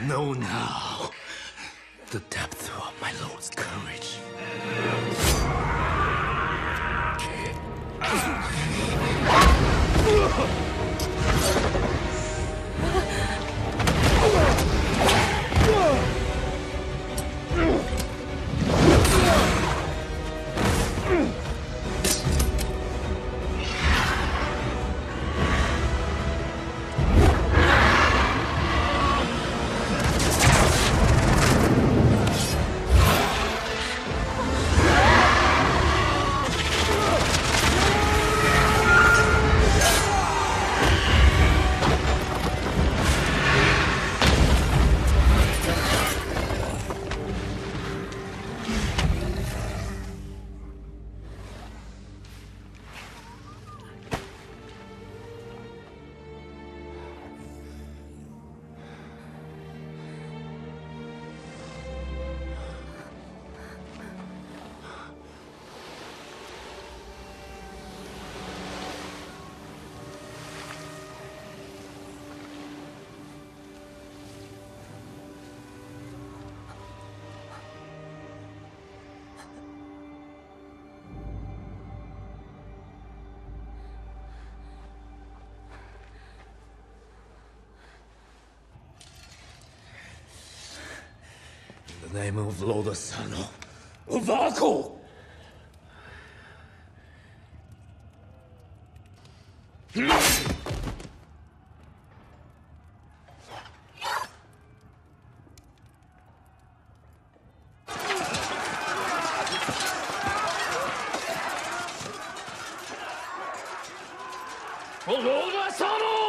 Know now the depth of my lord's courage. name of Lodasano. Uvako! Lodasano!